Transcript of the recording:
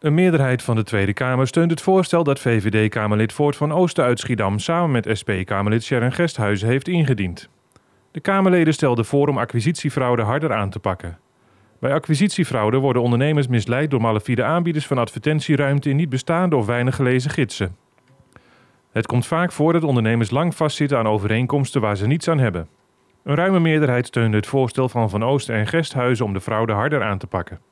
Een meerderheid van de Tweede Kamer steunt het voorstel dat VVD-Kamerlid Voort van Oosten uit Schiedam samen met SP-Kamerlid Sharon Gesthuizen heeft ingediend. De Kamerleden stelden voor om acquisitiefraude harder aan te pakken. Bij acquisitiefraude worden ondernemers misleid door malafide aanbieders van advertentieruimte in niet bestaande of weinig gelezen gidsen. Het komt vaak voor dat ondernemers lang vastzitten aan overeenkomsten waar ze niets aan hebben. Een ruime meerderheid steunde het voorstel van Van Oosten en Gesthuizen om de fraude harder aan te pakken.